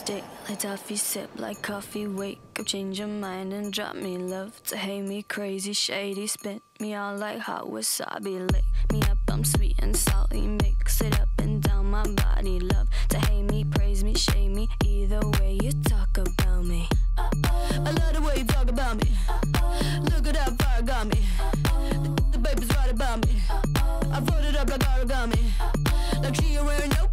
Stick like toffee, sip like coffee, wake up, change your mind and drop me love. To hate me crazy, shady, spit me all like hot wasabi. Lick me up, I'm sweet and salty, mix it up and down my body. Love to hate me, praise me, shame me, either way you talk about me. I love the way you talk about me. Look at that fire got me. The, the baby's right about me. I fold it up like origami. Like she ain't wearing no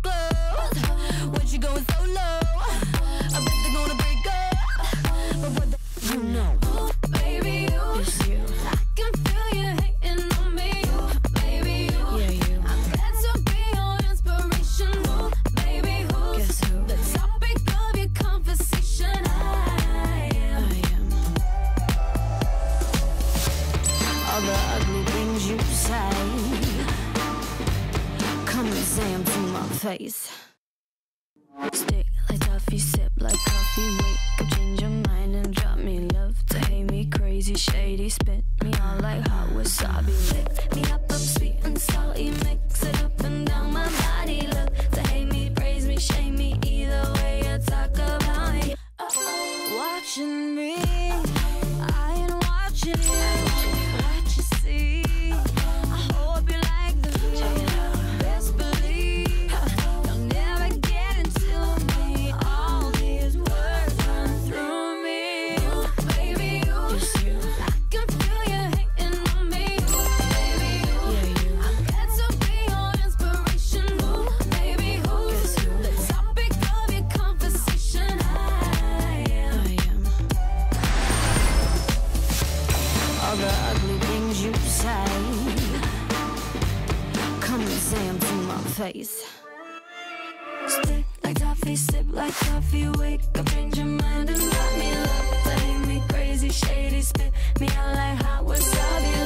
say 'em to my face. Stick like toffee, sip like coffee, wake up, change your mind and drop me love. To hate me crazy, shady, spit face. Like toffee, sip like coffee, wake up, change your mind and got me love. To me crazy, shady, spit me out like hot wasabi.